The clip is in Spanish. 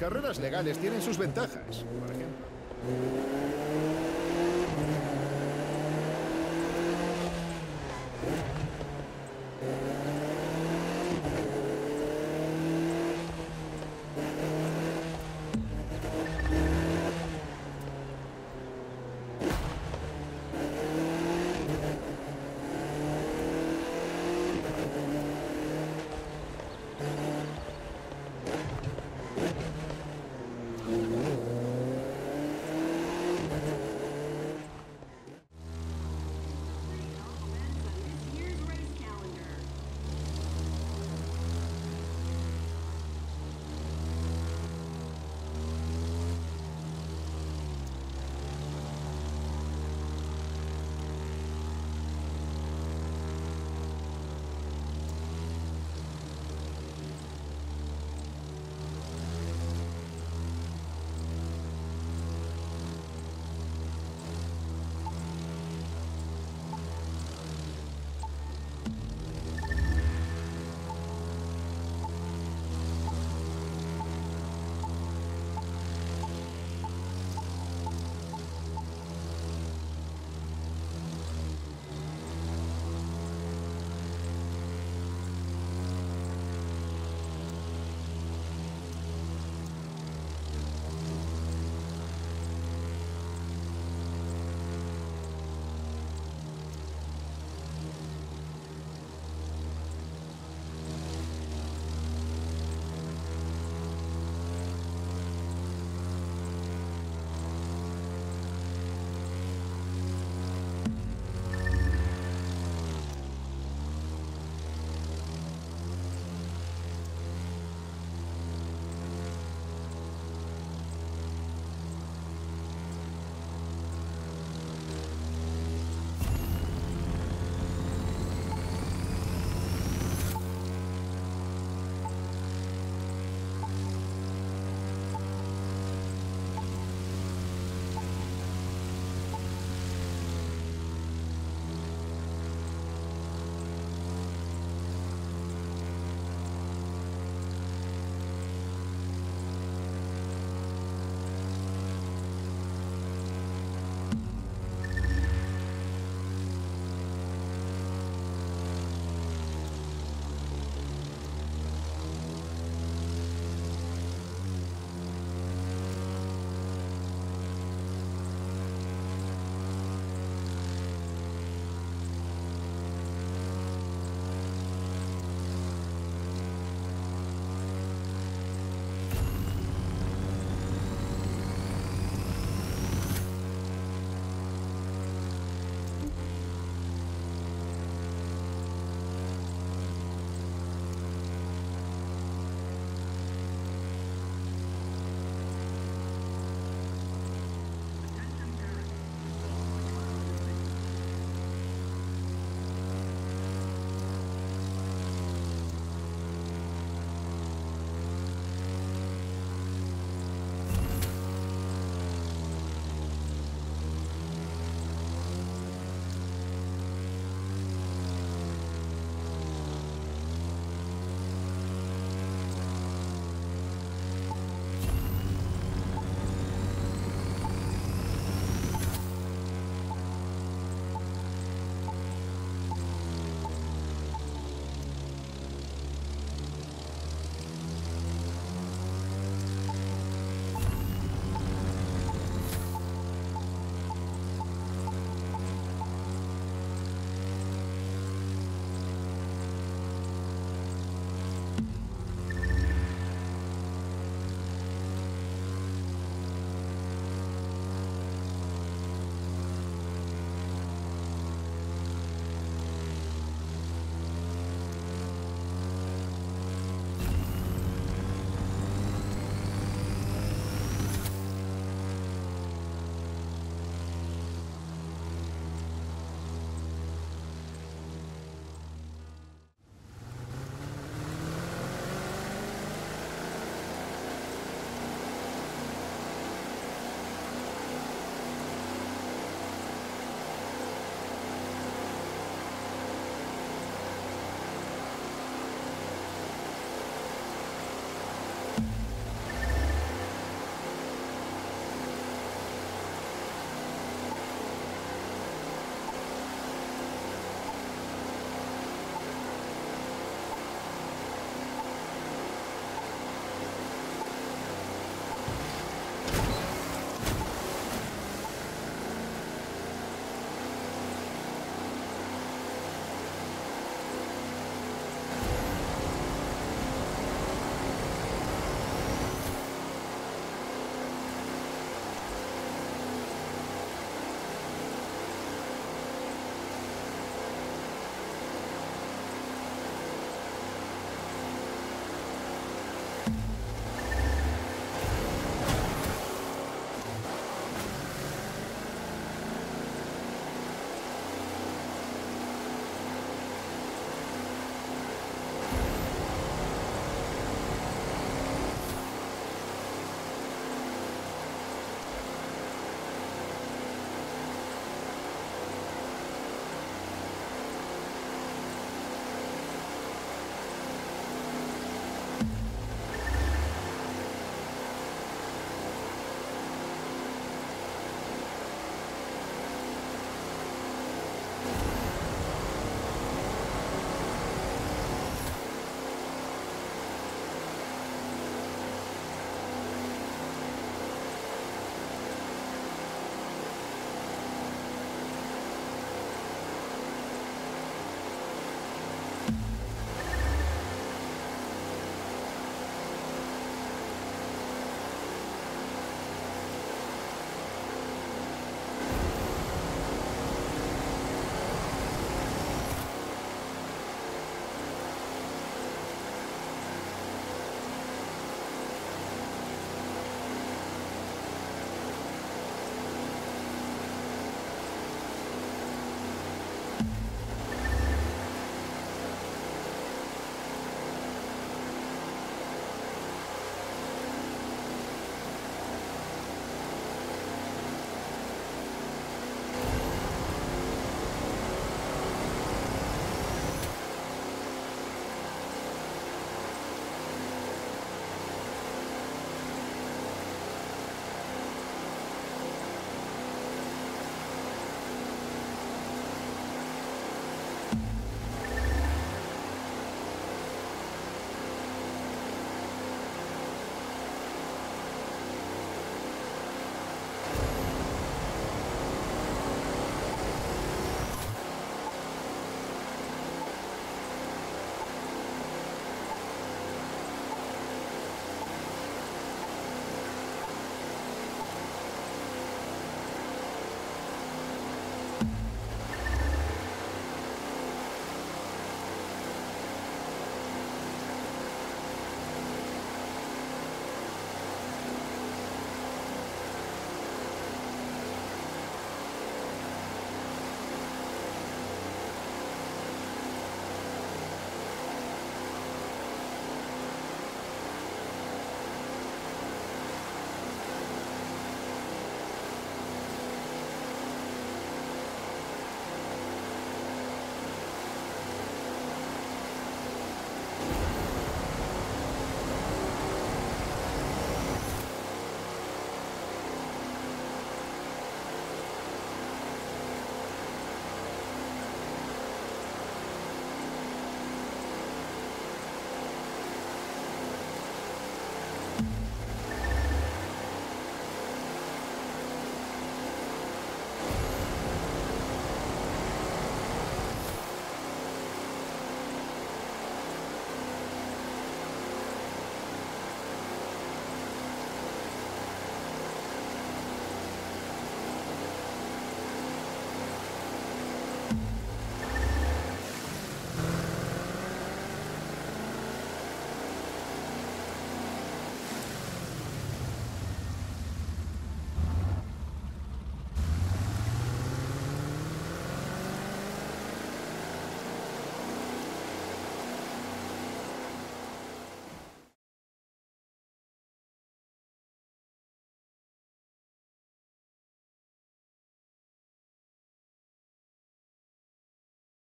Carreras legales tienen sus ventajas, por ejemplo.